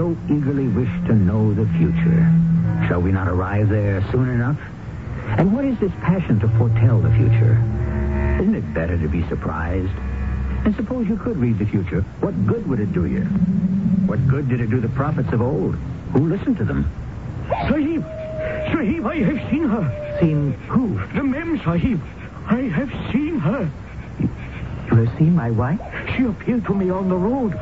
so eagerly wish to know the future? Shall we not arrive there soon enough? And what is this passion to foretell the future? Isn't it better to be surprised? And suppose you could read the future, what good would it do you? What good did it do the prophets of old? Who listened to them? Sahib! Sahib, I have seen her. Seen who? The Mem Sahib. I have seen her. You have seen my wife? She appeared to me on the road.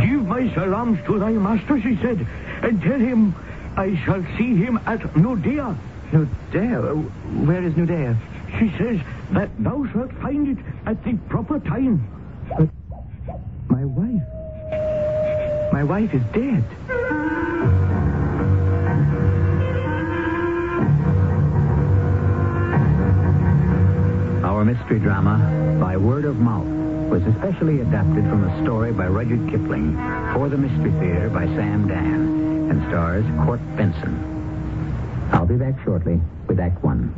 Give my salams to thy master, she said, and tell him I shall see him at Nuddea. Nuddea? Where is Nuddea? She says that thou shalt find it at the proper time. But my wife. My wife is dead. Our mystery drama, By Word of Mouth, was especially adapted from a story by Rudyard Kipling for the Mystery Theater by Sam Dann and stars Court Benson. I'll be back shortly with Act One.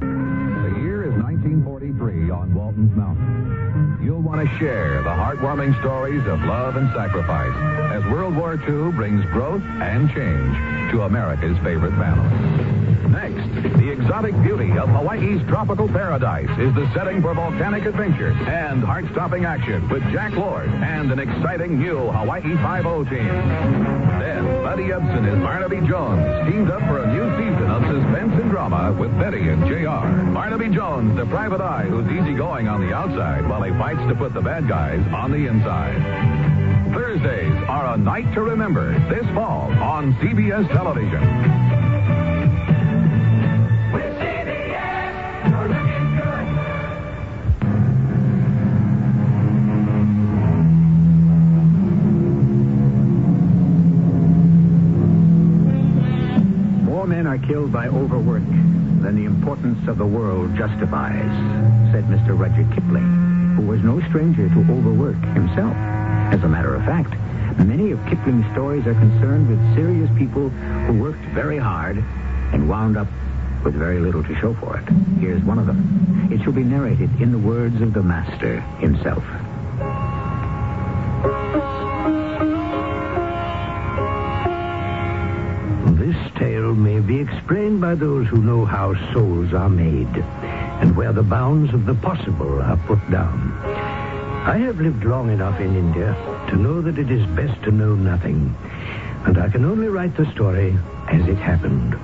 The year is 1943 on Walton's Mountain. You'll want to share the heartwarming stories of love and sacrifice as World War II brings growth and change to America's favorite family. Next, the exotic beauty of Hawaii's tropical paradise is the setting for volcanic adventure and heart-stopping action with Jack Lord and an exciting new Hawaii 5-0 team. Then, Buddy Ebsen as Barnaby Jones teamed up for a new season of suspense and drama with Betty and J.R. Barnaby Jones, the private eye who's easygoing on the outside while he fights to put the bad guys on the inside. Thursdays are a night to remember this fall on CBS television. Men are killed by overwork than the importance of the world justifies, said Mr. Rudyard Kipling, who was no stranger to overwork himself. As a matter of fact, many of Kipling's stories are concerned with serious people who worked very hard and wound up with very little to show for it. Here's one of them. It shall be narrated in the words of the master himself. Be explained by those who know how souls are made and where the bounds of the possible are put down. I have lived long enough in India to know that it is best to know nothing, and I can only write the story as it happened.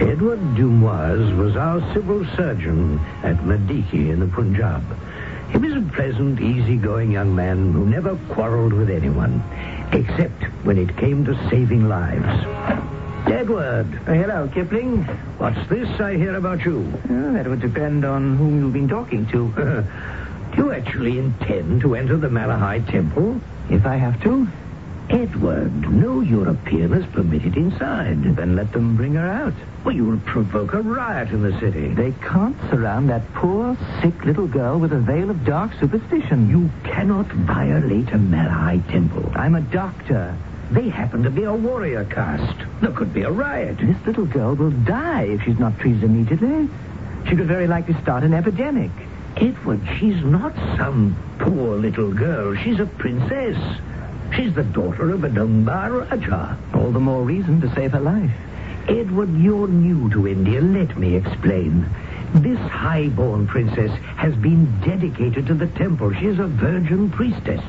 Edward Dumoise was our civil surgeon at Madiki in the Punjab. He was a pleasant, easygoing young man who never quarreled with anyone, except when it came to saving lives. Edward. hello, Kipling. What's this I hear about you? Uh, that would depend on whom you've been talking to. Do you actually intend to enter the Malahai Temple? if I have to, Edward, no European is permitted inside. then let them bring her out. Well, you'll provoke a riot in the city. They can't surround that poor, sick little girl with a veil of dark superstition. You cannot violate a Malahai Temple. I'm a doctor. They happen to be a warrior caste. There could be a riot. This little girl will die if she's not treated immediately. She could very likely start an epidemic. Edward, she's not some poor little girl. She's a princess. She's the daughter of a Umbar Raja. All the more reason to save her life. Edward, you're new to India. Let me explain. This high-born princess has been dedicated to the temple. She is a virgin priestess.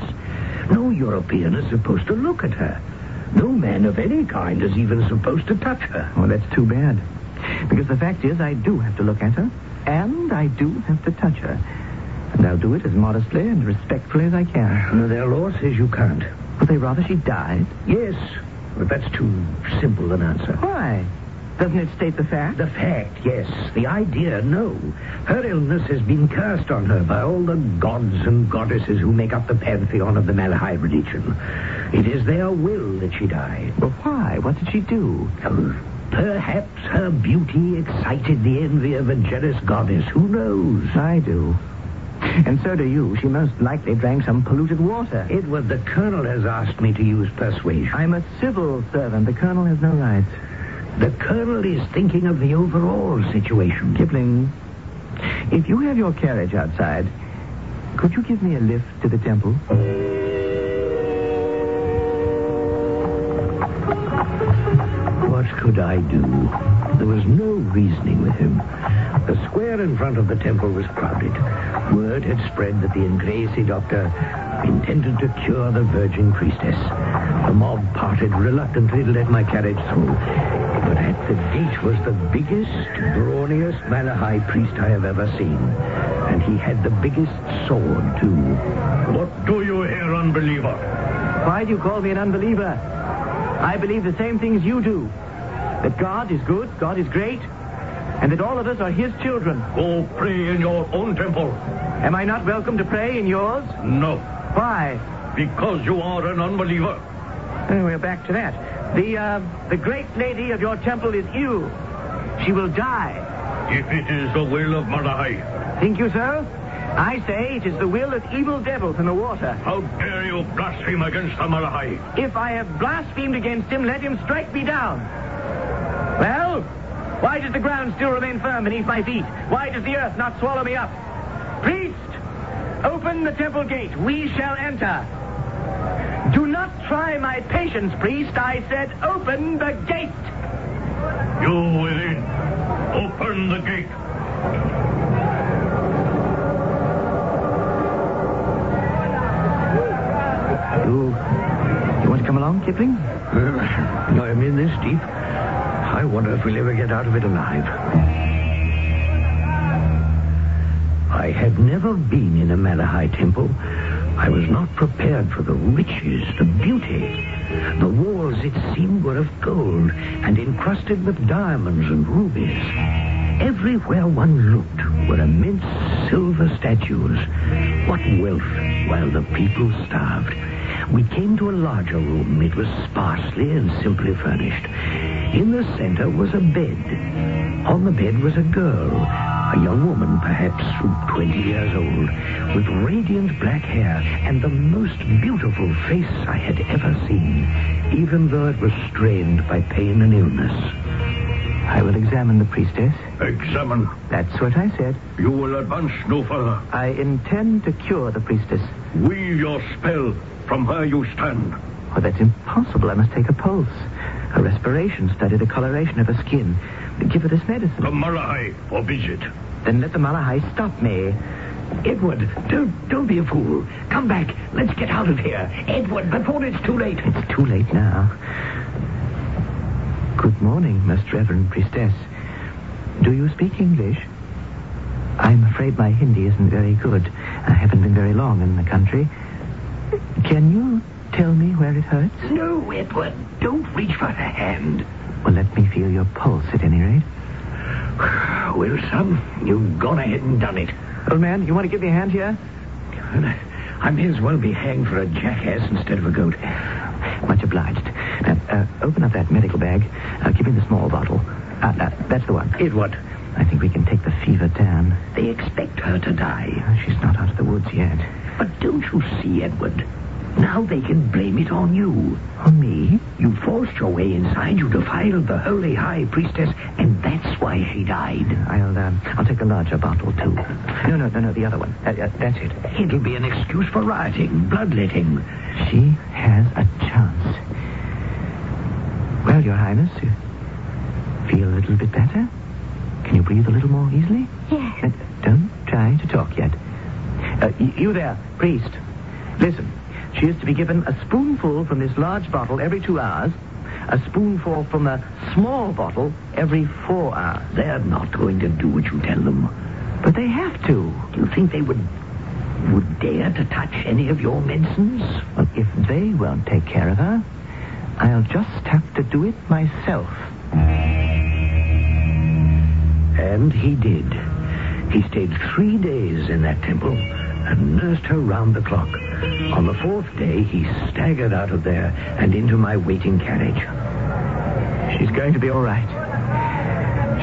No European is supposed to look at her. No man of any kind is even supposed to touch her. Oh, that's too bad. Because the fact is, I do have to look at her, and I do have to touch her. And I'll do it as modestly and respectfully as I can. No, their law says you can't. Would they rather she died? Yes, but that's too simple an answer. Why? Doesn't it state the fact? The fact, yes. The idea, no. Her illness has been cast on her by all the gods and goddesses who make up the pantheon of the Malahai religion. It is their will that she die. Well, why? What did she do? Oh, perhaps her beauty excited the envy of a jealous goddess. Who knows? I do. And so do you. She most likely drank some polluted water. Edward, the colonel has asked me to use persuasion. I'm a civil servant. The colonel has no rights. The colonel is thinking of the overall situation. Kipling, if you have your carriage outside, Could you give me a lift to the temple? What could I do? There was no reasoning with him. The square in front of the temple was crowded. Word had spread that the Inglesi doctor intended to cure the virgin priestess. The mob parted reluctantly to let my carriage through. But at the gate was the biggest, brawniest Malahai priest I have ever seen. And he had the biggest sword, too. What do you here, unbeliever? Why do you call me an unbeliever? I believe the same things you do. That God is good, God is great, and that all of us are his children. Go pray in your own temple. Am I not welcome to pray in yours? No, Why? because you are an unbeliever. Uh, we're back to that. The, uh, the great lady of your temple is ill. She will die. If it is the will of Malahai, Think you so? I say it is the will of evil devils in the water. how dare you blaspheme against the Malahai? If I have blasphemed against him, let him strike me down. Well, why does the ground still remain firm beneath my feet? Why does the earth not swallow me up? Priest, open the temple gate. We shall enter. Do not try my patience, priest. I said open the gate. You within, open the gate. You, you want to come along, Kipling? Uh, I'm in this deep. I wonder if we'll ever get out of it alive. I had never been in a Malahai temple. I was not prepared for the riches, the beauty. The walls, it seemed, were of gold and encrusted with diamonds and rubies. Everywhere one looked were immense silver statues. What wealth while the people starved. We came to a larger room. It was sparsely and simply furnished. In the center was a bed. On the bed was a girl, a young woman, perhaps 20 years old, with radiant black hair and the most beautiful face I had ever seen, even though it was strained by pain and illness. I will examine the priestess. Examine. That's what I said. You will advance no further. I intend to cure the priestess. Weave your spell from where you stand. Oh, that's impossible. I must take a pulse. A respiration, study the coloration of her skin. Give her this medicine. The Malahai forbids it. Then let the Malahai stop me. Edward, don't don't be a fool. Come back. Let's get out of here. Edward, before it's too late. It's too late now. Good morning, most reverend priestess. Do you speak English? I'm afraid my Hindi isn't very good. I haven't been very long in the country. Can you tell me where it hurts? No, Edward, don't reach for her hand. Well, let me feel your pulse at any rate. Well, son, you've gone ahead and done it. Old man, you want to give me a hand here? I may as well be hanged for a jackass instead of a goat. Much obliged. Now, uh, open up that medical bag. Uh, give me the small bottle. Uh, uh, that's the one. Edward, I think we can take the fever down. they expect her to die. She's not out of the woods yet. But don't you see, Edward? Now they can blame it on you. On me? You forced your way inside. You defiled the holy high priestess, and that's why she died. I'll, um, I'll take a larger bottle, too. No, no, no, no, the other one. Uh, uh, that's it. It'll be an excuse for rioting, bloodletting. She has a chance. Well, Your Highness, you feel a little bit better? Can you breathe a little more easily? Yes. Uh, don't try to talk yet. Uh, y- you there, priest. Listen. She is to be given a spoonful from this large bottle every two hours, a spoonful from the small bottle every four hours. They're not going to do what you tell them. But they have to. Do you think they would would dare to touch any of your medicines? Well, if they won't take care of her, I'll just have to do it myself. And he did. He stayed three days in that temple and nursed her round the clock. On the fourth day, he staggered out of there and into my waiting carriage. She's going to be all right.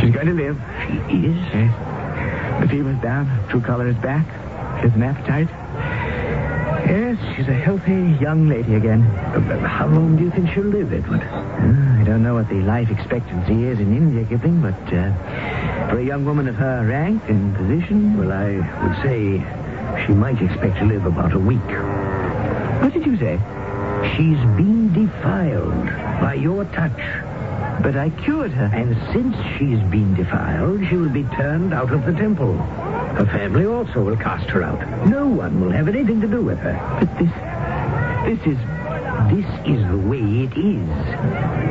She's going to live. She is? Yes. The fever's down. True color is back. She has an appetite. Yes, she's a healthy young lady again. Uh, How long do you think she'll live, Edward? Uh, I don't know what the life expectancy is in India, Kipling, but uh, for a young woman of her rank and position, Well, I would say she might expect to live about a week. What did you say? She's been defiled by your touch. But I cured her. And since she's been defiled, she will be turned out of the temple. Her family also will cast her out. No one will have anything to do with her. But this... This is... This is the way it is.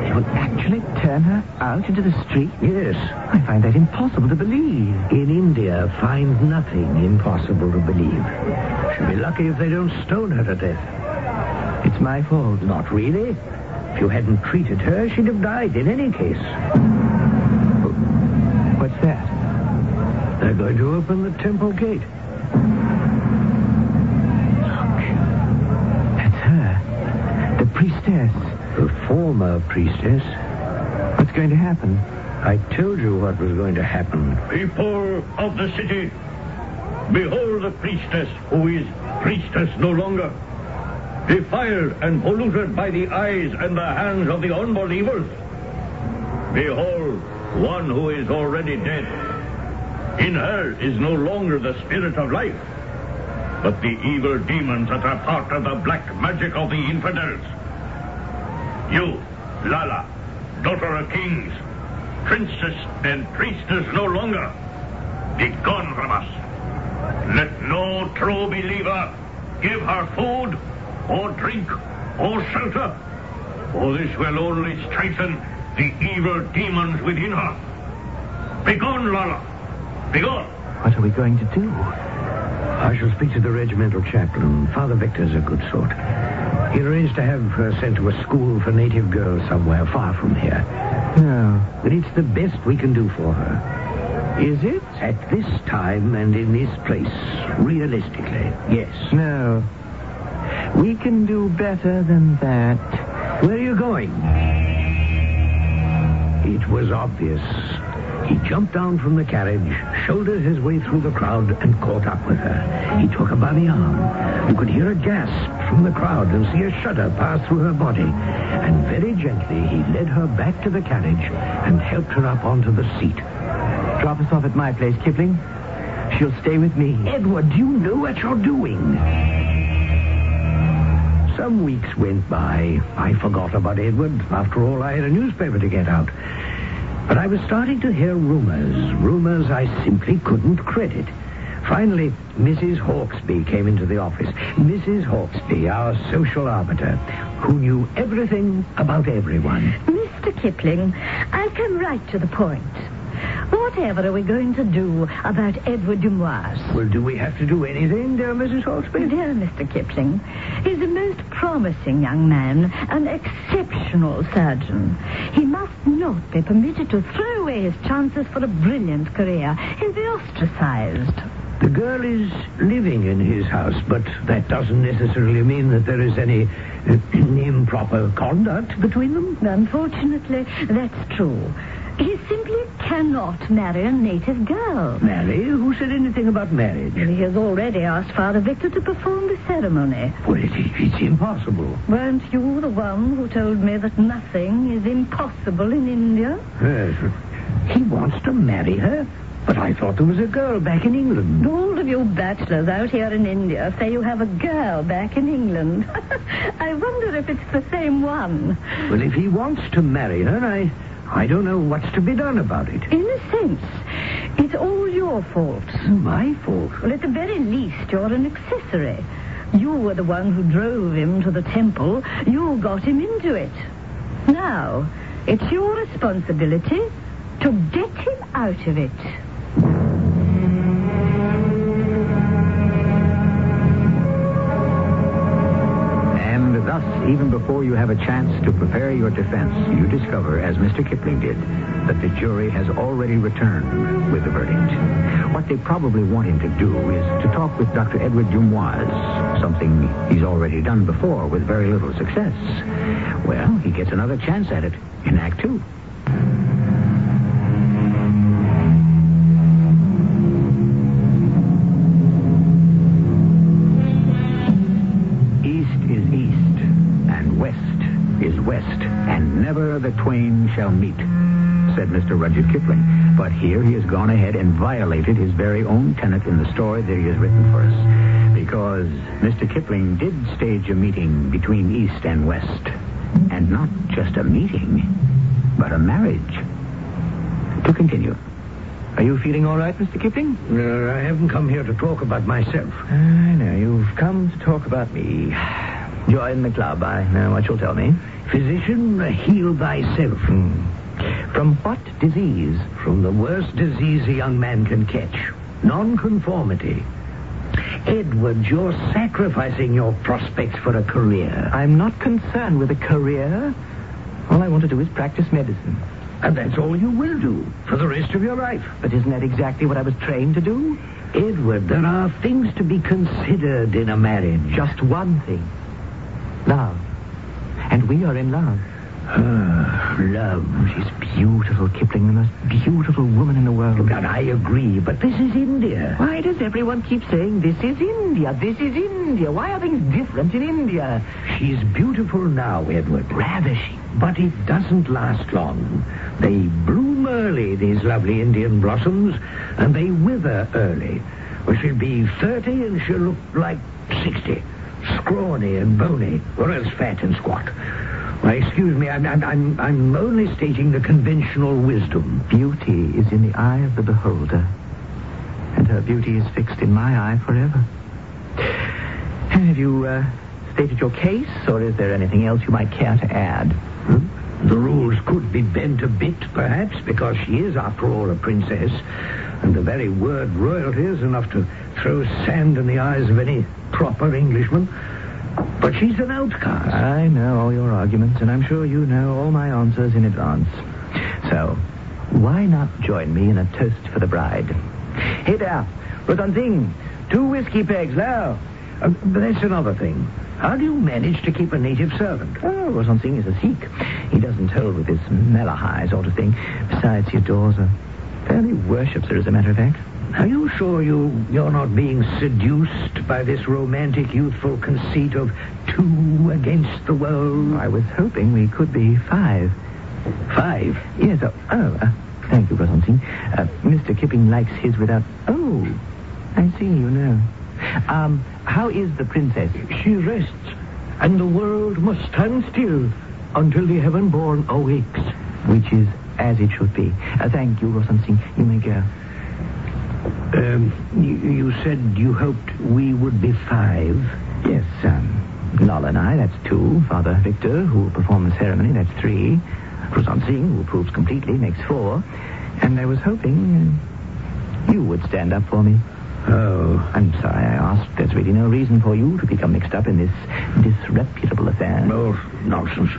They will actually turn her out into the street? Yes. I find that impossible to believe. In India, find nothing impossible to believe. She'll be lucky if they don't stone her to death. It's my fault. Not really. If you hadn't treated her, she'd have died in any case. What's that? They're going to open the temple gate. That's her. The priestess. The former priestess. What's going to happen? I told you what was going to happen. People of the city, behold the priestess who is priestess no longer, defiled and polluted by the eyes and the hands of the unbelievers. Behold one who is already dead. In her is no longer the spirit of life, but the evil demons that are part of the black magic of the infidels. You, Lala, daughter of kings, princess and priestess no longer. Be gone from us. Let no true believer give her food or drink or shelter, for this will only strengthen the evil demons within her. Be gone, Lala. Be gone. What are we going to do? I shall speak to the regimental chaplain. Father Victor's a good sort. He arranged to have her sent to a school for native girls somewhere far from here. No. But it's the best we can do for her. Is it? At this time and in this place, realistically, yes. No. We can do better than that. Where are you going? It was obvious. He jumped down from the carriage, shouldered his way through the crowd, and caught up with her. He took her by the arm. You could hear a gasp from the crowd and see a shudder pass through her body. And very gently, he led her back to the carriage and helped her up onto the seat. Drop us off at my place, Kipling. She'll stay with me. Edward, do you know what you're doing. Some weeks went by. I forgot about Edward. After all, I had a newspaper to get out. But I was starting to hear rumors, rumors I simply couldn't credit. Finally, Mrs. Hauksbee came into the office. Mrs. Hauksbee, our social arbiter, who knew everything about everyone. Mr. Kipling, I'll come right to the point. Whatever are we going to do about Edward Dumoise? Well, do we have to do anything, dear Mrs. Hauksbee? Dear Mr. Kipling, he's a most promising young man, an exceptional surgeon. He must not be permitted to throw away his chances for a brilliant career. He'll be ostracized. The girl is living in his house, but that doesn't necessarily mean that there is any uh, improper conduct between them. Unfortunately, that's true. He simply cannot marry a native girl. Marry? Who said anything about marriage? He has already asked Father Victor to perform the ceremony. Well, it, it's impossible. Weren't you the one who told me that nothing is impossible in India? Yes. He wants to marry her? But I thought there was a girl back in England. All of you bachelors out here in India say you have a girl back in England. I wonder if it's the same one. Well, if he wants to marry her, I, I don't know what's to be done about it. In a sense, it's all your fault. My fault. Well, at the very least, you're an accessory. You were the one who drove him to the temple. You got him into it. Now, it's your responsibility to get him out of it. Even before you have a chance to prepare your defense, you discover, as Mr. Kipling did, that the jury has already returned with the verdict. What they probably want him to do is to talk with Dr. Edward Dumoise, something he's already done before with very little success. Well, he gets another chance at it in Act Two. Never the twain shall meet, said Mr. Rudyard Kipling. But here he has gone ahead and violated his very own tenet in the story that he has written for us. because Mr. Kipling did stage a meeting between East and West. And not just a meeting, but a marriage. To continue. Are you feeling all right, Mr. Kipling? Uh, I haven't come here to talk about myself. I know. You've come to talk about me. Join the club. I know what you'll tell me. Physician, heal thyself. Hmm. From what disease? From the worst disease a young man can catch nonconformity. Edward, you're sacrificing your prospects for a career. I'm not concerned with a career. All I want to do is practice medicine. And that's all you will do for the rest of your life. But isn't that exactly what I was trained to do? Edward, there are things to be considered in a marriage. Just one thing. Love. And we are in love. Ah, love. She's beautiful, Kipling, the most beautiful woman in the world. And I agree, but this is India. Why does everyone keep saying this is India? This is India. Why are things different in India? She's beautiful now, Edward. Ravishing. But it doesn't last long. They bloom early, these lovely Indian blossoms, and they wither early. Well, she'll be 30 and she'll look like 60. Scrawny and bony, or else fat and squat. Why, excuse me, I'm, I'm, I'm, I'm only stating the conventional wisdom. Beauty is in the eye of the beholder. And her beauty is fixed in my eye forever. Have you uh, stated your case, or is there anything else you might care to add? Hmm? The rules could be bent a bit, perhaps, because she is, after all, a princess. And the very word royalty is enough to throw sand in the eyes of any proper Englishman. But she's an outcast. I know all your arguments, and I'm sure you know all my answers in advance. So, why not join me in a toast for the bride? Hey there, Singh, two whiskey pegs now. Uh, but that's another thing. How do you manage to keep a native servant? Oh, Rotan Singh is a Sikh. He doesn't hold with this Malahai sort of thing. Besides, he adores her. Fairly worships her, as a matter of fact. Are you sure you, you're not being seduced by this romantic, youthful conceit of two against the world? I was hoping we could be five. Five? Yes, oh, oh uh, thank you, Rotan Uh, Mr. Kipling likes his without... Oh, I see, you know. Um, how is the princess? She rests, and the world must stand still until the heaven-born awakes. Which is as it should be. Uh, thank you, Singh. You may go. Um, you, you said you hoped we would be five? Yes, um, Lal and I, that's two. Father Victor, who will perform the ceremony, that's three. Singh, who approves completely, makes four. And I was hoping uh, you would stand up for me. Oh. I'm sorry I asked. There's really no reason for you to become mixed up in this disreputable affair. Oh, nonsense.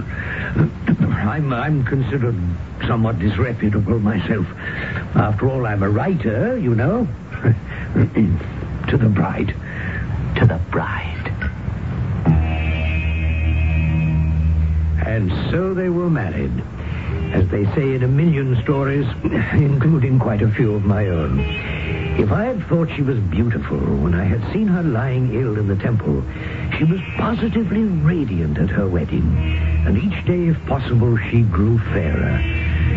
I'm, I'm considered somewhat disreputable myself. After all, I'm a writer, you know. to the bride. To the bride. And so they were married. As they say in a million stories, including quite a few of my own. If I had thought she was beautiful when I had seen her lying ill in the temple, she was positively radiant at her wedding. And each day, if possible, she grew fairer.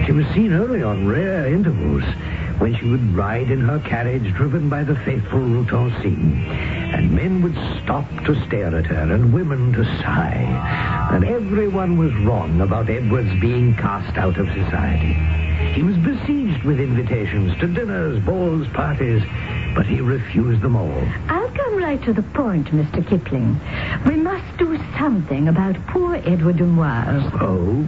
She was seen only on rare intervals when she would ride in her carriage driven by the faithful Routon. And men would stop to stare at her and women to sigh. And everyone was wrong about Edward's being cast out of society. He was besieged with invitations to dinners, balls, parties, but he refused them all. I'll come right to the point, Mr. Kipling. We must do something about poor Edward Dumoise. Oh,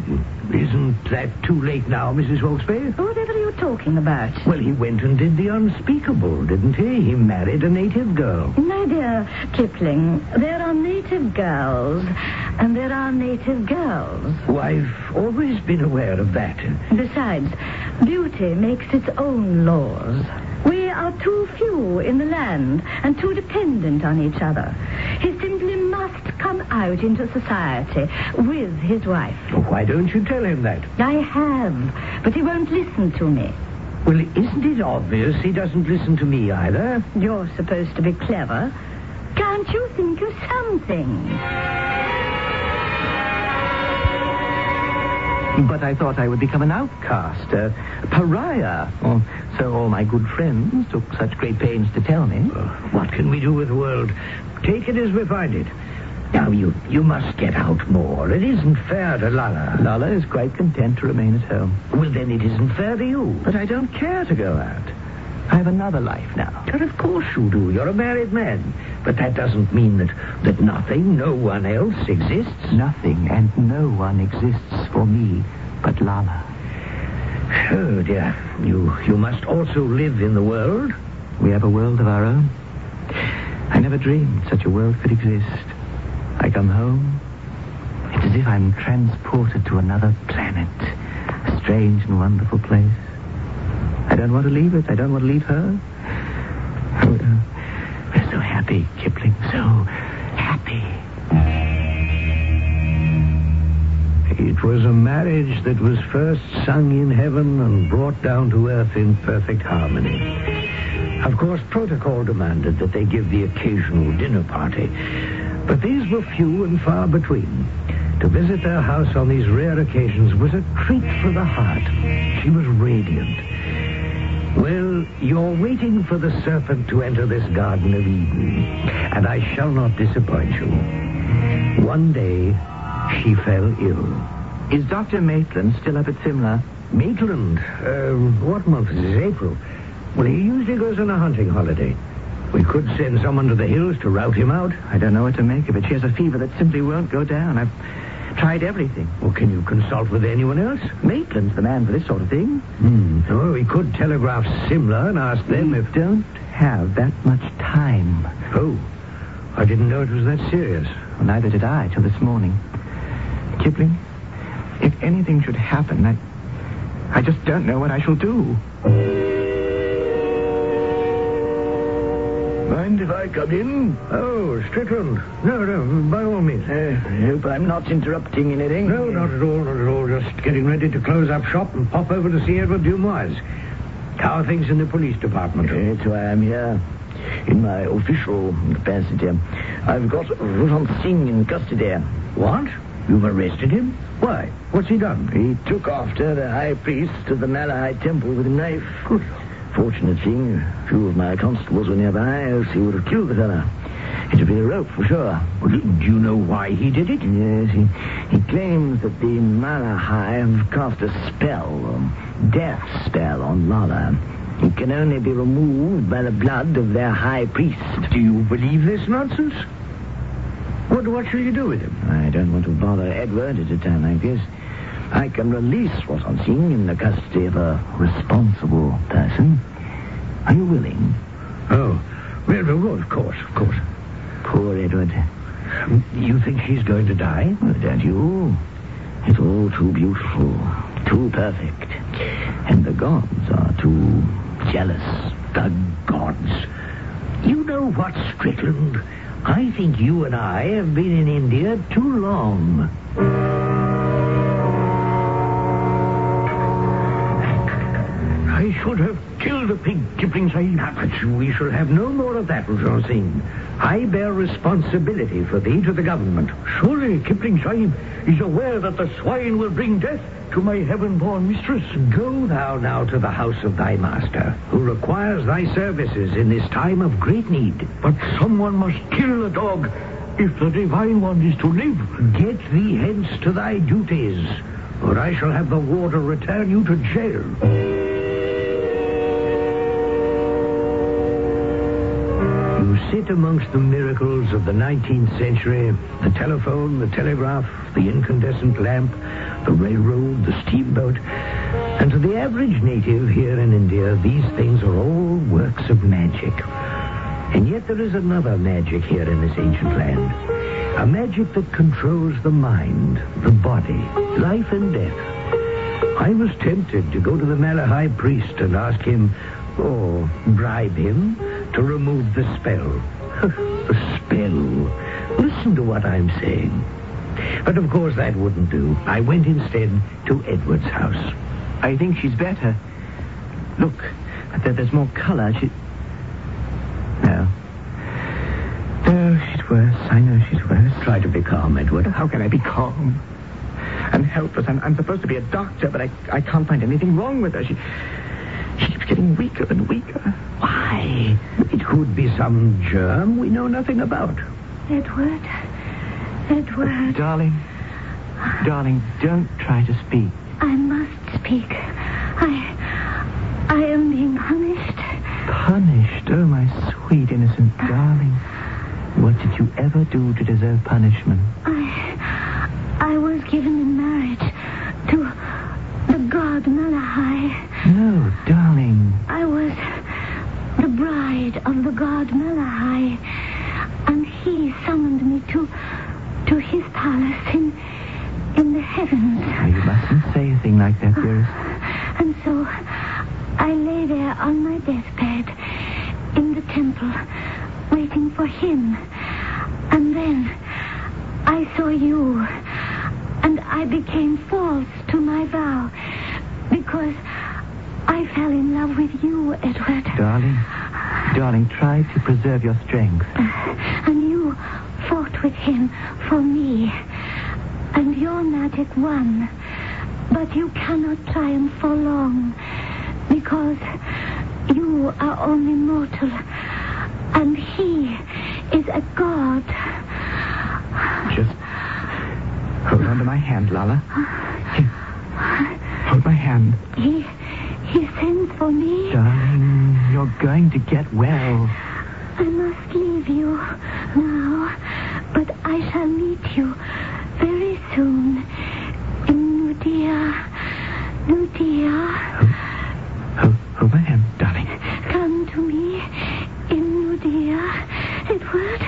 isn't that too late now, Mrs. Hauksbee? Whatever are you talking about? Well, he went and did the unspeakable, didn't he? He married a native girl. My dear Kipling, there are native girls, and there are native girls. Oh, I've always been aware of that. Besides, beauty makes its own laws. Are too few in the land and too dependent on each other. He simply must come out into society with his wife. Why don't you tell him that? I have, but he won't listen to me. Well, isn't it obvious he doesn't listen to me either? You're supposed to be clever. Can't you think of something? Mm. But I thought I would become an outcast, a pariah. Or so all my good friends took such great pains to tell me. What can we do with the world? Take it as we find it. Now, you, you must get out more. It isn't fair to Lala. Lala is quite content to remain at home. Well, then it isn't fair to you. But I don't care to go out. I have another life now. But of course you do. You're a married man. But that doesn't mean that, that nothing, no one else exists. Nothing and no one exists for me but Lala. Oh, dear. You, you must also live in the world. We have a world of our own. I never dreamed such a world could exist. I come home. It's as if I'm transported to another planet. A strange and wonderful place. I don't want to leave it. I don't want to leave her. Oh, we're so happy, Kipling. So happy. It was a marriage that was first sung in heaven and brought down to earth in perfect harmony. Of course, protocol demanded that they give the occasional dinner party, but these were few and far between. To visit their house on these rare occasions was a treat for the heart. She was radiant. Well, you're waiting for the serpent to enter this Garden of Eden, and I shall not disappoint you. One day, she fell ill. Is Dr. Maitland still up at Simla? Maitland, uh, what month is it? April. Well, he usually goes on a hunting holiday. We could send someone to the hills to rout him out. I don't know what to make of it. She has a fever that simply won't go down. I've tried everything. Well, can you consult with anyone else? Maitland's the man for this sort of thing. Hmm. Oh, we could telegraph Simla and ask them we if... don't have that much time. Oh, I didn't know it was that serious. Well, neither did I till this morning. Kipling, if anything should happen, I, I just don't know what I shall do. Mind if I come in? Oh, Strickland. No, no, by all means. I hope I'm not interrupting anything. No, not at all, not at all. Just getting ready to close up shop and pop over to see Edward Dumoise. How are things in the police department? That's why I'm here. In my official capacity. Uh, I've got Roshan Singh in custody. What? You've arrested him? Why? What's he done? He took after the high priest of the Malahai temple with a knife. Good. Fortunate thing, a few of my constables were nearby, else he would have killed the fellow. It would be a rope for sure. Well, do do you know why he did it? Yes, he, he claims that the Malahai have cast a spell, a death spell on Lala. It can only be removed by the blood of their high priest. Do you believe this nonsense? What, what shall you do with him? I don't want to bother Edward at a time like this. I can release what I'm seeing in the custody of a responsible person. Are you willing? Oh, well, well, of course, of course. Poor Edward. You think she's going to die? Well, don't you? It's all too beautiful, too perfect. And the gods are too jealous. The gods. You know what, Strickland? I think you and I have been in India too long. I should have killed the pig, Kipling Sahib. Ah, but we shall have no more of that, Singh. I bear responsibility for thee to the government. Surely Kipling Sahib is aware that the swine will bring death to my heaven-born mistress. Go thou now to the house of thy master, who requires thy services in this time of great need. But someone must kill the dog if the divine one is to live. Get thee hence to thy duties, or I shall have the warder return you to jail. Sit amongst the miracles of the 19th century the telephone, the telegraph, the incandescent lamp, the railroad, the steamboat. And to the average native here in India, these things are all works of magic. And yet there is another magic here in this ancient land. A magic that controls the mind, the body, life and death. I was tempted to go to the Malahai priest and ask him, or bribe him, to remove the spell. the spell. Listen to what I'm saying. But of course that wouldn't do. I went instead to Edward's house. I think she's better. Look, there, there's more color. She. No. No, she's worse. I know she's worse. Try to be calm, Edward. How can I be calm? I'm helpless. I'm, I'm supposed to be a doctor, but I, I can't find anything wrong with her. She, she keeps getting weaker and weaker. Why? It could be some germ we know nothing about. Edward. Edward. Darling, darling, don't try to speak. I must speak. I. I am being punished. Punished? Oh, my sweet, innocent darling. What did you ever do to deserve punishment? I. I was given in marriage to the god Malahai. No, darling. I was the bride of the god Malahai, and he summoned me to to his palace in in the heavens. Now, you mustn't say a thing like that, dearest. And so I lay there on my deathbed in the temple, waiting for him. And then I saw you, and I became false to my vow because I fell in love with you, Edward. Darling, darling, try to preserve your strength. Uh, and you fought with him for me. And your magic won. But you cannot triumph for long. Because you are only mortal. And he is a god. Just hold on to my hand, Lala. Here. Hold my hand. He he sends for me. Darling, you're going to get well. I must leave you now. But I shall meet you very soon in Nuddea. Nuddea. Hold, hold my hand, darling. Come to me in Nuddea. Edward,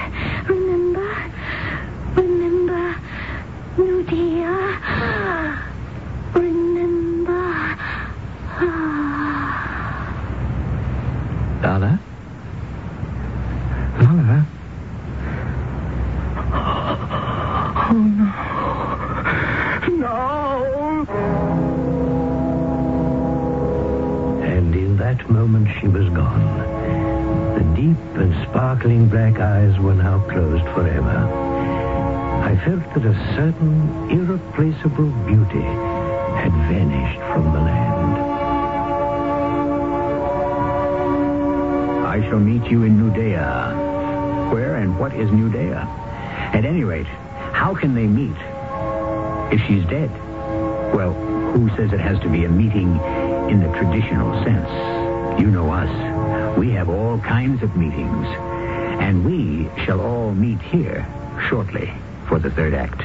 moment she was gone. The deep and sparkling black eyes were now closed forever. I felt that a certain irreplaceable beauty had vanished from the land. I shall meet you in Nuddea. Where and what is Nuddea? At any rate, how can they meet if she's dead? Well, who says it has to be a meeting in the traditional sense? You know us. We have all kinds of meetings. And we shall all meet here shortly for the third act.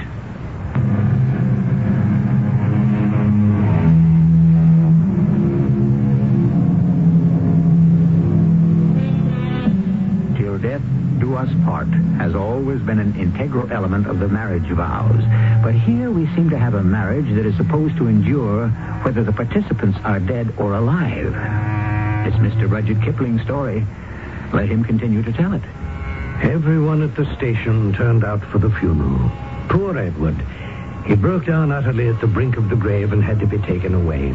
Till death do us part has always been an integral element of the marriage vows. But here we seem to have a marriage that is supposed to endure whether the participants are dead or alive. It's Mr. Rudyard Kipling's story. Let him continue to tell it. Everyone at the station turned out for the funeral. Poor Edward. He broke down utterly at the brink of the grave and had to be taken away.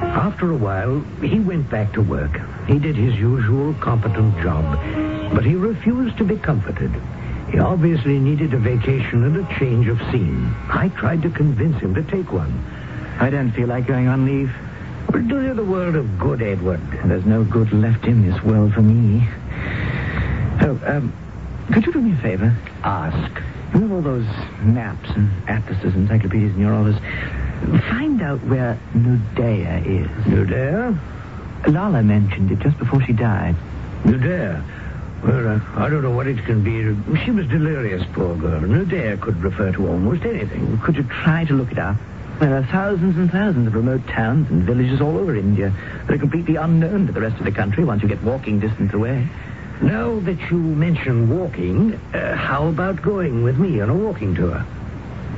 After a while, he went back to work. He did his usual competent job, but he refused to be comforted. He obviously needed a vacation and a change of scene. I tried to convince him to take one. I don't feel like going on leave. But do you the world of good, Edward? There's no good left in this world for me. Oh, um, could you do me a favor? Ask. You have all those maps and atlases, encyclopedias in your office. Find out where Nuddea is. Nuddea? Lala mentioned it just before she died. Nuddea? Well, uh, I don't know what it can be. She was delirious, poor girl. Nuddea could refer to almost anything. Could you try to look it up? There are thousands and thousands of remote towns and villages all over India that are completely unknown to the rest of the country once you get walking distance away. Now that you mention walking, uh, how about going with me on a walking tour?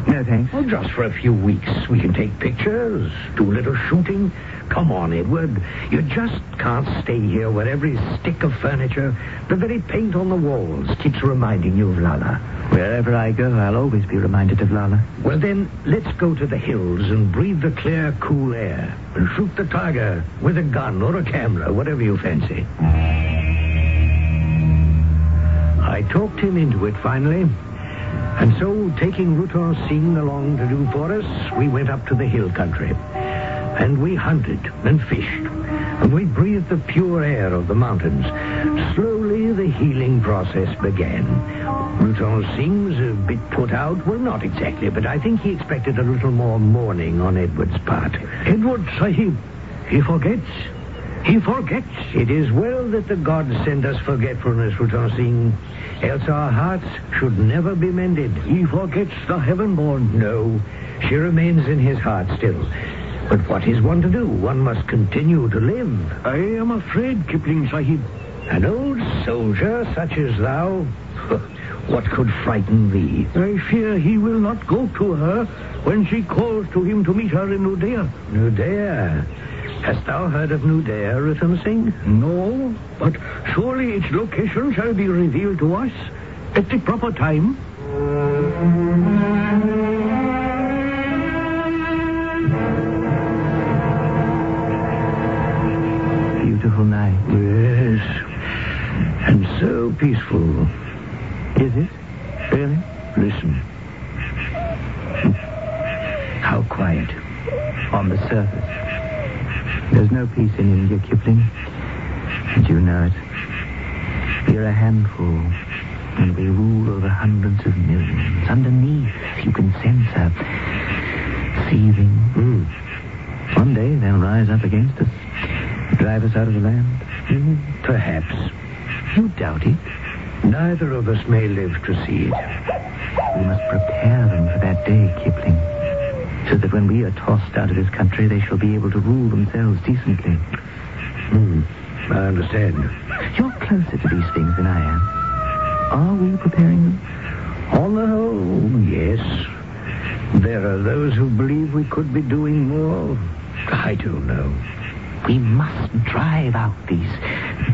No, thanks. Well, just for a few weeks. We can take pictures, do a little shooting. Come on, Edward. You just can't stay here where every stick of furniture, the very paint on the walls, keeps reminding you of Lala. Wherever I go, I'll always be reminded of Lala. Well, then, let's go to the hills and breathe the clear, cool air and shoot the tiger with a gun or a camera, whatever you fancy. I talked him into it finally. And so, taking Rutan Singh along to do for us, we went up to the hill country. And we hunted and fished. And we breathed the pure air of the mountains. Slowly, the healing process began. Rutan seems a bit put out. Well, not exactly, but I think he expected a little more mourning on Edward's part. Edward, Sahib, he forgets. He forgets. It is well that the gods send us forgetfulness, Rutan Singh. Else our hearts should never be mended. He forgets the heaven-born. No, she remains in his heart still. But what is one to do? One must continue to live. I am afraid, Kipling Sahib. An old soldier such as thou? What could frighten thee? I fear he will not go to her when she calls to him to meet her in Nuddea. Nuddea. Hast thou heard of Nuddea, Rutan Singh? No, but surely its location shall be revealed to us at the proper time. Peaceful. Is it? Really? Listen. How quiet. On the surface. There's no peace in India, Kipling. And you know it. We're a handful. And we rule over hundreds of millions. Underneath, you can sense her seething. Hmm. One day they'll rise up against us. Drive us out of the land. Hmm, Perhaps. You doubt it. Neither of us may live to see it. We must prepare them for that day, Kipling. So that when we are tossed out of this country, they shall be able to rule themselves decently. Hmm. I understand. You're closer to these things than I am. Are we preparing them? On the whole, yes. There are those who believe we could be doing more. I don't know. We must drive out these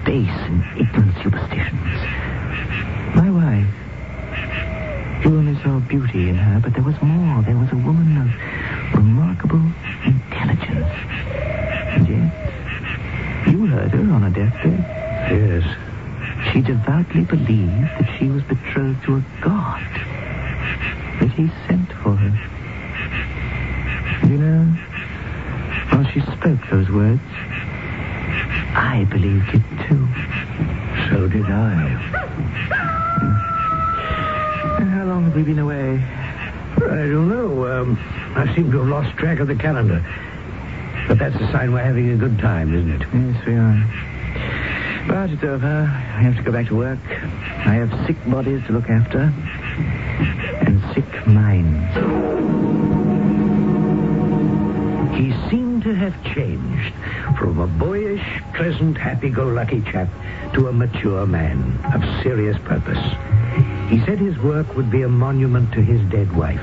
base and ignorant superstitions. My wife, you only saw beauty in her, but there was more. There was a woman of remarkable intelligence. And yet, you heard her on her deathbed. Yes. She devoutly believed that she was betrothed to a god. That he sent for her. You know, while she spoke those words, I believed it too. So did I. And how long have we been away? I don't know. Um, I seem to have lost track of the calendar. But that's a sign we're having a good time, isn't it? Yes, we are. But it's over. I have to go back to work. I have sick bodies to look after. And sick minds. He seemed to have changed from a boyish, pleasant, happy-go-lucky chap to a mature man of serious purpose. He said his work would be a monument to his dead wife.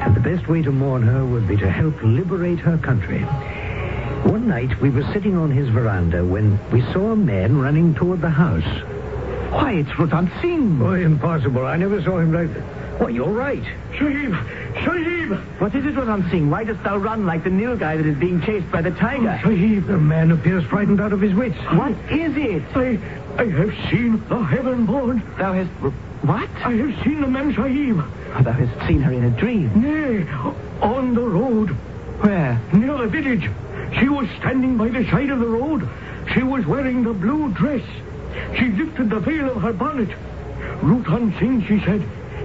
And the best way to mourn her would be to help liberate her country. One night, we were sitting on his veranda when we saw a man running toward the house. Why, it's Rutan Singh. Oh, impossible. I never saw him like that. Why, you're right. Sahib! Sahib! What is it, Rutan Singh? Why dost thou run like the Nilgai that is being chased by the tiger? Oh, Sahib! The man appears frightened out of his wits. What is it? I, I have seen the heaven-born. Thou hast... What? I have seen the man, Sahib. Thou hast seen her in a dream. Nay, on the road, Where? near the village. She was standing by the side of the road. She was wearing the blue dress. She lifted the veil of her bonnet. Rutan Singh, she said,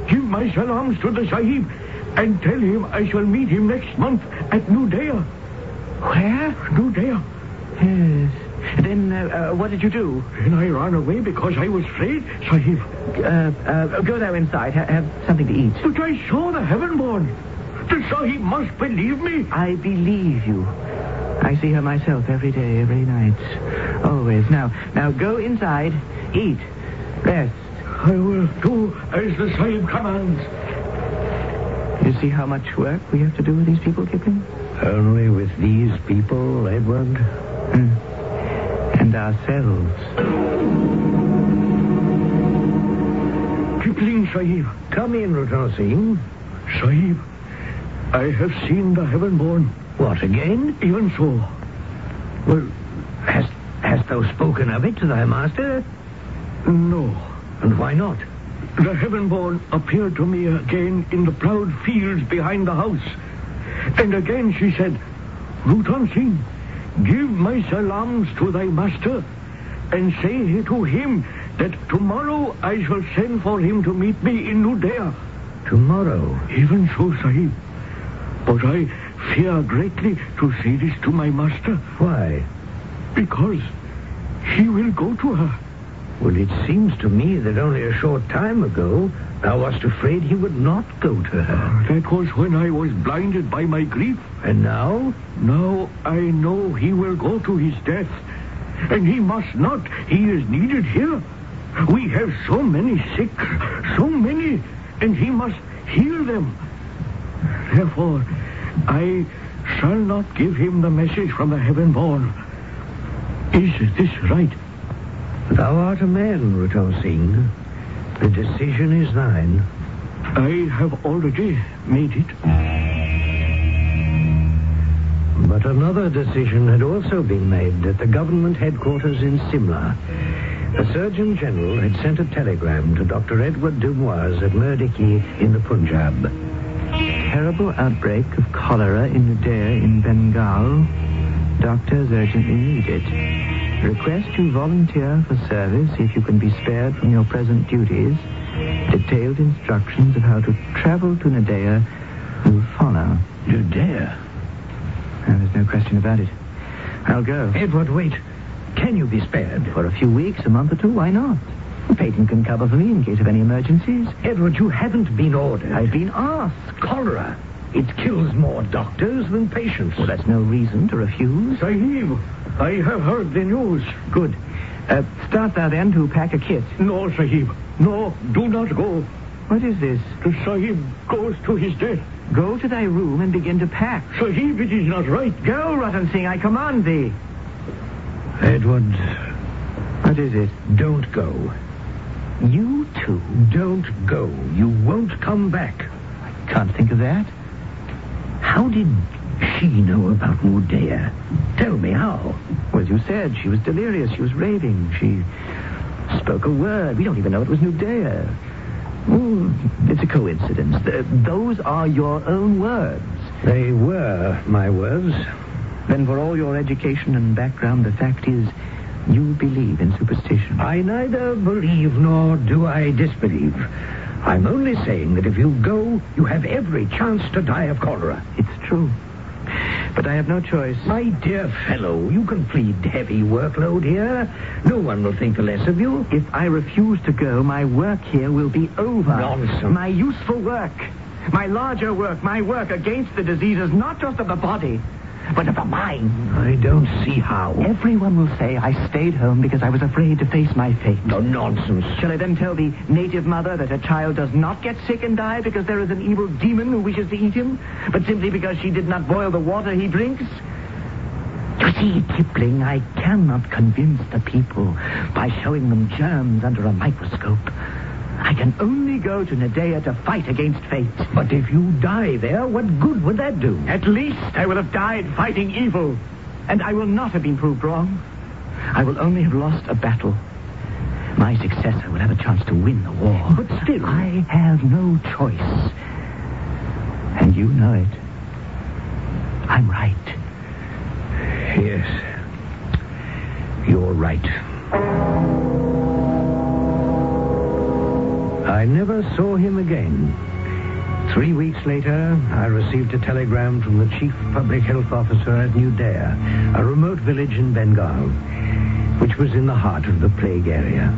give my salams to the Sahib and tell him I shall meet him next month at Nuddea. Where? Nuddea. Yes. Then uh, uh, what did you do? And I ran away because I was afraid, Sahib. Uh, uh, go now inside. Ha- have something to eat. But I saw the heavenborn. The Sahib must believe me. I believe you. I see her myself every day, every night. Always. Now, now go inside. Eat. Rest. I will do as the slave commands. You see how much work we have to do with these people, Kipling? Only with these people, Edward? Hmm. And ourselves. Kipling, Sahib. Come in, Rutan Singh. Sahib, I have seen the heaven-born. What, again? Even so, Well, hast, hast thou spoken of it to thy master? no. And why not? the heaven-born appeared to me again in the proud fields behind the house. And again she said, Rutan Singh, give my salams to thy master and say to him that tomorrow I shall send for him to meet me in Nuddea. Tomorrow. Even so, Sahib. But I fear greatly to say this to my master Why? because he will go to her. Well, it seems to me that only a short time ago thou wast afraid he would not go to her. That was when I was blinded by my grief. And now? Now I know he will go to his death. And he must not. He is needed here. We have so many sick, so many, and he must heal them. Therefore, I shall not give him the message from the heaven-born. Is this right? Thou art a man, Rutan Singh. The decision is thine. I have already made it. But another decision had also been made at the government headquarters in Simla. The Surgeon General had sent a telegram to Dr. Edward Dumoise at Meridki in the Punjab. Terrible outbreak of cholera in Nuddea in Bengal. Doctors urgently needed. Request you volunteer for service if you can be spared from your present duties. Detailed instructions of how to travel to Nuddea will follow. Nuddea? And there's no question about it. I'll go. Edward, wait. Can you be spared? For a few weeks, a month or two, why not? Peyton can cover for me in case of any emergencies. Edward, you haven't been ordered. I've been asked. Cholera. It kills more doctors than patients. Well, that's no reason to refuse. Sahib, I have heard the news. Good. Uh, start thou then to pack a kit. No, Sahib. No, do not go. What is this? The Sahib goes to his death. Go to thy room and begin to pack. Sahib, it is not right. Go, Ratan Singh, I command thee. Edward, What is it? don't go. You too? Don't go. You won't come back. I Can't think of that. How did she know about Nuddea? Tell me how. Well, as you said, she was delirious. She was raving. She spoke a word. We don't even know it was. Oh, it's a coincidence. Th- those are your own words. They were my words. Then, for all your education and background, the fact is, you believe in superstition. I neither believe nor do I disbelieve. I'm only saying that if you go, you have every chance to die of cholera. It's true. But I have no choice. My dear fellow, you can plead heavy workload here. No one will think the less of you. If I refuse to go, my work here will be over. Nonsense. My useful work, my larger work, my work against the diseases, not just of the body, but of the mind. I don't see how. Everyone will say I stayed home because I was afraid to face my fate. No nonsense. Shall I then tell the native mother that her child does not get sick and die because there is an evil demon who wishes to eat him, but simply because she did not boil the water he drinks? You see, Kipling, I cannot convince the people by showing them germs under a microscope. I can only go to Nuddea to fight against fate. But if you die there, what good would that do? At least I will have died fighting evil. And I will not have been proved wrong. I will only have lost a battle. My successor will have a chance to win the war. But still- I have no choice. And you know it. I'm right. Yes. You're right. I never saw him again. Three weeks later, I received a telegram from the chief public health officer at Nuddea, a remote village in Bengal, which was in the heart of the plague area.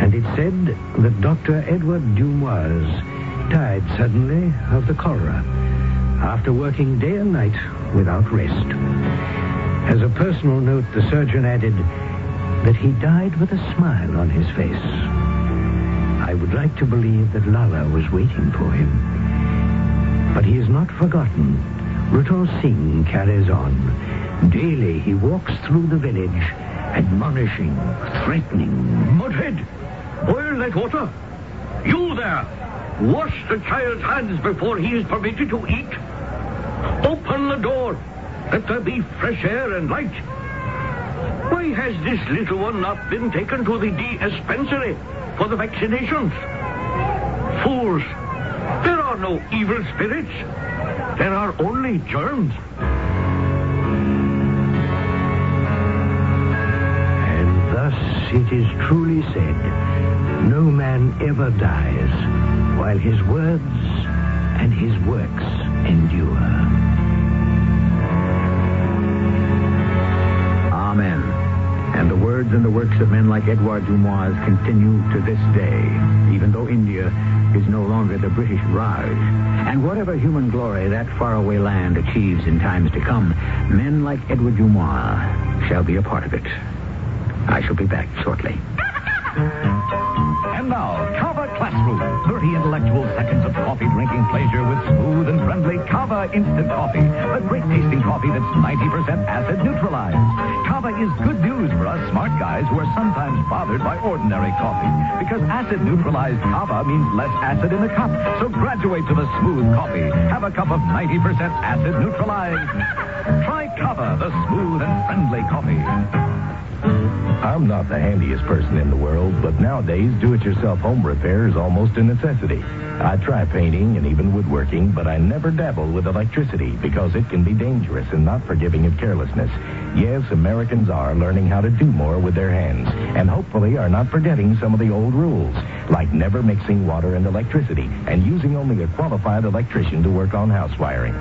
And it said that Dr. Edward Dumoise died suddenly of the cholera after working day and night without rest. As a personal note, the surgeon added that he died with a smile on his face. I would like to believe that Lala was waiting for him. But he is not forgotten. Rutan Singh carries on. Daily he walks through the village, admonishing, threatening. Mudhead, boil that water. You there, wash the child's hands before he is permitted to eat. Open the door. Let there be fresh air and light. Why has this little one not been taken to the dispensary for the vaccinations? Fools! There are no evil spirits. There are only germs. And thus it is truly said, no man ever dies while his words and his works endure. Amen. And the words and the works of men like Edouard Dumoise continue to this day, even though India is no longer the British Raj. And whatever human glory that faraway land achieves in times to come, men like Edward Dumoise shall be a part of it. I shall be back shortly. And now, Kava Classroom. 30 intellectual seconds of coffee drinking pleasure with smooth and friendly Kava Instant Coffee. A great tasting coffee that's 90% acid neutralized. Kava is good news for us smart guys who are sometimes bothered by ordinary coffee. Because acid neutralized Kava means less acid in the cup. So graduate to the smooth coffee. Have a cup of 90% acid neutralized. Try Kava, the smooth and friendly coffee. I'm not the handiest person in the world, but nowadays do-it-yourself home repair is almost a necessity. I try painting and even woodworking, but I never dabble with electricity because it can be dangerous and not forgiving of carelessness. Yes, Americans are learning how to do more with their hands, and hopefully are not forgetting some of the old rules, like never mixing water and electricity, and using only a qualified electrician to work on house wiring.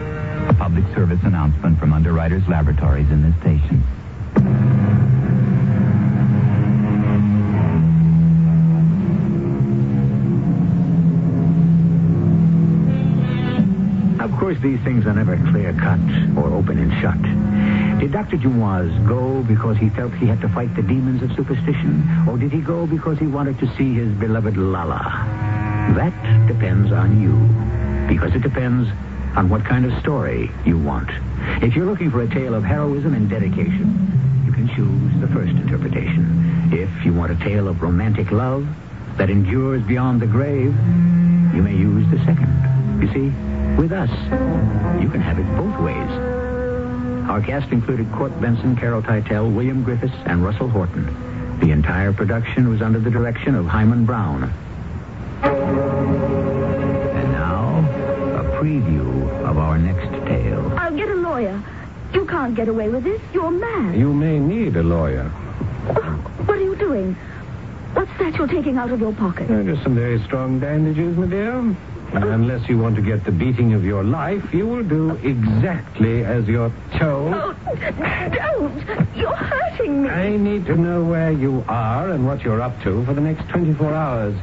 A public service announcement from Underwriters Laboratories in this station. Course, these things are never clear cut or open and shut. Did Dr. Dumoise go because he felt he had to fight the demons of superstition? Or did he go because he wanted to see his beloved Lala? That depends on you. Because it depends on what kind of story you want. If you're looking for a tale of heroism and dedication, you can choose the first interpretation. If you want a tale of romantic love that endures beyond the grave, you may use the second. You see, with us, you can have it both ways. Our cast included Court Benson, Carol Teitel, William Griffis, and Russell Horton. The entire production was under the direction of Himan Brown. And now, a preview of our next tale. I'll get a lawyer. You can't get away with this. You're mad. You may need a lawyer. What are you doing? What's that you're taking out of your pocket? Uh, just some very strong bandages, my dear. Unless you want to get the beating of your life, you will do exactly as you're told. Oh, don't. You're hurting me. I need to know where you are and what you're up to for the next 24 hours.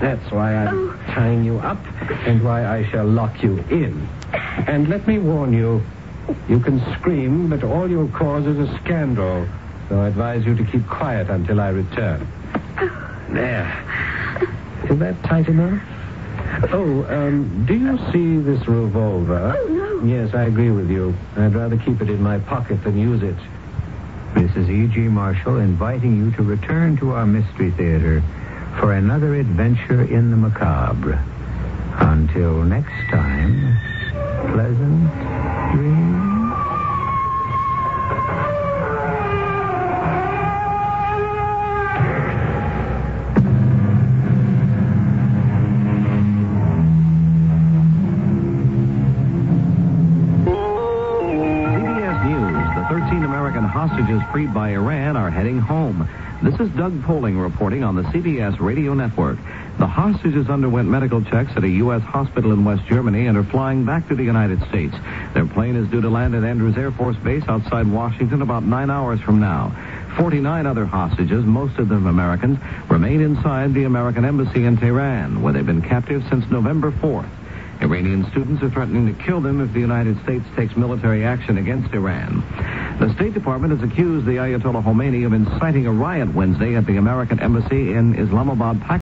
That's why I'm Oh. tying you up and why I shall lock you in. And let me warn you, you can scream, but all you'll cause is a scandal. So I advise you to keep quiet until I return. Oh. There. Is that tight enough? Oh, um, do you see this revolver? Oh, no. Yes, I agree with you. I'd rather keep it in my pocket than use it. Mrs. E.G. Marshall inviting you to return to our Mystery Theater for another adventure in the macabre. Until next time, pleasant dreams. Hostages freed by Iran are heading home. This is Doug Poling reporting on the CBS radio network. The hostages underwent medical checks at a U.S. hospital in West Germany and are flying back to the United States. Their plane is due to land at Andrews Air Force Base outside Washington about nine hours from now. 49 other hostages, most of them Americans, remain inside the American embassy in Tehran, where they've been captive since November 4th. Iranian students are threatening to kill them if the United States takes military action against Iran. The State Department has accused the Ayatollah Khomeini of inciting a riot Wednesday at the American embassy in Islamabad, Pakistan.